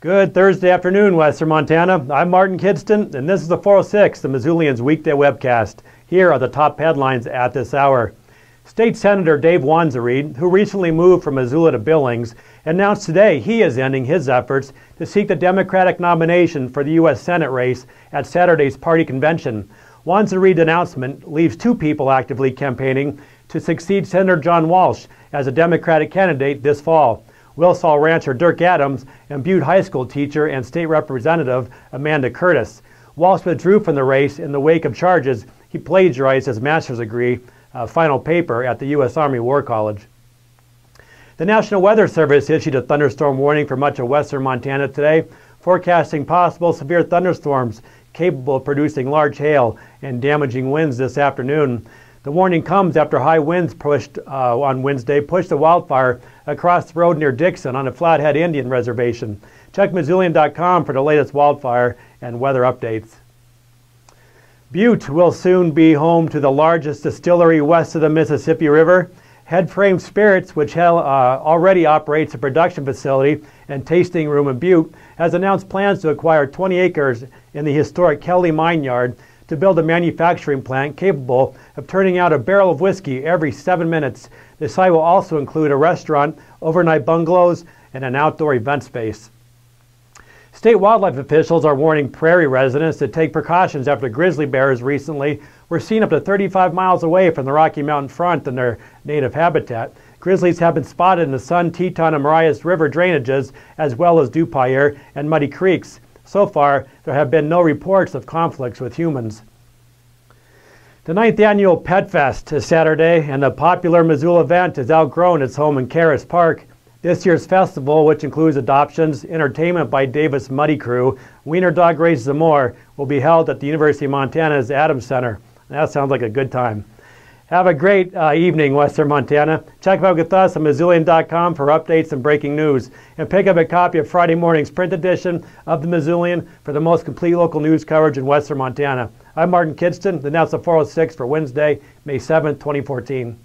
Good Thursday afternoon, Western Montana. I'm Martin Kidston, and this is the 406, the Missoulians weekday webcast. Here are the top headlines at this hour. State Senator Dave Wanzenried, who recently moved from Missoula to Billings, announced today he is ending his efforts to seek the Democratic nomination for the U.S. Senate race at Saturday's party convention. Wanzenried's announcement leaves two people actively campaigning to succeed Senator John Walsh as a Democratic candidate this fall. Wilsall rancher Dirk Adams and Butte High School teacher and state representative Amanda Curtis. Walsh withdrew from the race in the wake of charges he plagiarized his master's degree uh, final paper at the U.S. Army War College. The National Weather Service issued a thunderstorm warning for much of western Montana today, forecasting possible severe thunderstorms capable of producing large hail and damaging winds this afternoon. The warning comes after high winds pushed uh, on Wednesday pushed the wildfire across the road near Dixon on a Flathead Indian reservation. Check Missoulian.com for the latest wildfire and weather updates. Butte will soon be home to the largest distillery west of the Mississippi River. Headframe Spirits, which uh, already operates a production facility and tasting room in Butte, has announced plans to acquire 20 acres in the historic Kelley Mine Yard to build a manufacturing plant capable of turning out a barrel of whiskey every seven minutes. The site will also include a restaurant, overnight bungalows, and an outdoor event space. State wildlife officials are warning prairie residents to take precautions after grizzly bears recently were seen up to 35 miles away from the Rocky Mountain front in their native habitat. Grizzlies have been spotted in the Sun, Teton, and Marias River drainages, as well as Dupuyer and Muddy Creeks. So far, there have been no reports of conflicts with humans. The ninth annual Pet Fest is Saturday, and the popular Missoula event has outgrown its home in Caras Park. This year's festival, which includes adoptions, entertainment by Davis Muddy Crew, wiener dog races, and more, will be held at the University of Montana's Adams Center. That sounds like a good time. Have a great uh, evening, Western Montana. Check out with us on Missoulian.com for updates and breaking news. And pick up a copy of Friday morning's print edition of the Missoulian for the most complete local news coverage in Western Montana. I'm Martin Kidston, the Nelson 406 for Wednesday, May 7, 2014.